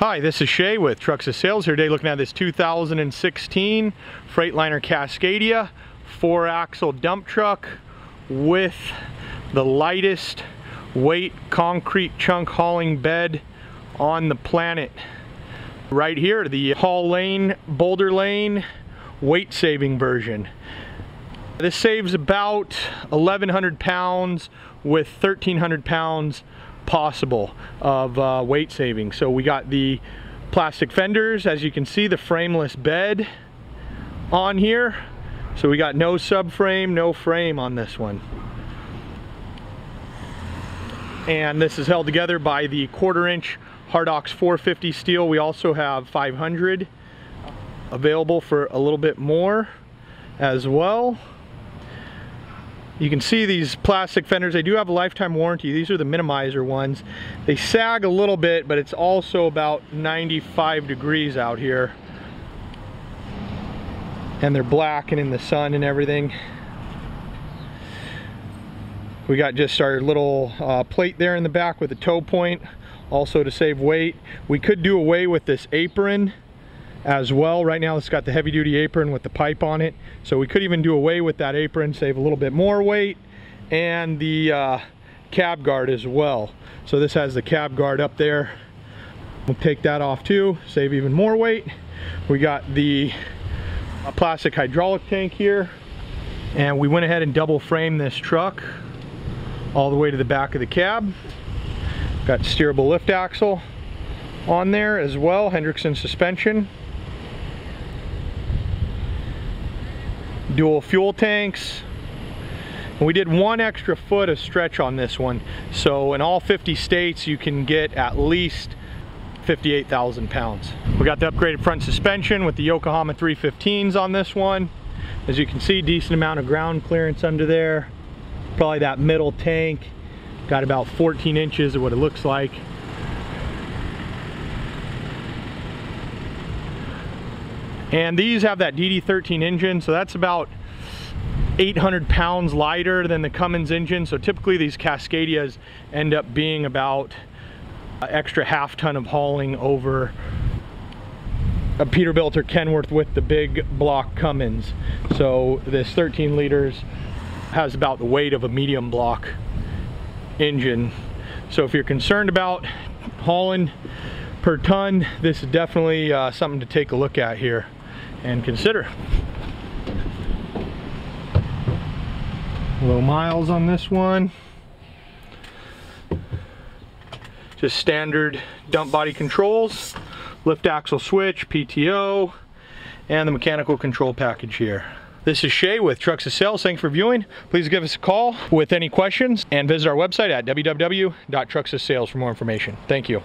Hi, this is Shay with Truxas Sales here today looking at this 2016 Freightliner Cascadia four axle dump truck with the lightest weight concrete chunk hauling bed on the planet. Right here, the haul lane, boulder lane, weight saving version. This saves about 1,100 pounds with 1,300 pounds possible of uh, weight saving. So we got the plastic fenders, as you can see, the frameless bed on here. So we got no subframe, no frame on this one. And this is held together by the quarter inch Hardox 450 steel. We also have 500 available for a little bit more as well. You can see these plastic fenders, they do have a lifetime warranty. These are the minimizer ones. They sag a little bit, but it's also about 95 degrees out here. And they're black and in the sun and everything. We got just our little uh, plate there in the back with a tow point, also to save weight. We could do away with this apron as well. Right now it's got the heavy duty apron with the pipe on it. So we could even do away with that apron, save a little bit more weight and the uh, cab guard as well. So this has the cab guard up there. We'll take that off too, save even more weight. We got the uh, plastic hydraulic tank here and we went ahead and double framed this truck all the way to the back of the cab. Got steerable lift axle on there as well, Hendrickson suspension. Dual fuel tanks. And we did one extra foot of stretch on this one. So in all 50 states, you can get at least 58,000 pounds. We got the upgraded front suspension with the Yokohama 315s on this one. As you can see, decent amount of ground clearance under there. Probably that middle tank. Got about 14 inches of what it looks like. And these have that DD13 engine, so that's about 800 pounds lighter than the Cummins engine. So typically these Cascadias end up being about extra half ton of hauling over a Peterbilt or Kenworth with the big block Cummins. So this 13 liters has about the weight of a medium block engine. So if you're concerned about hauling per ton, this is definitely uh, something to take a look at here and consider. Low miles on this one. Just standard dump body controls, lift axle switch, PTO, and the mechanical control package here. This is Shay with Truxas Sales. Thanks for viewing. Please give us a call with any questions and visit our website at www.truxassales for more information. Thank you.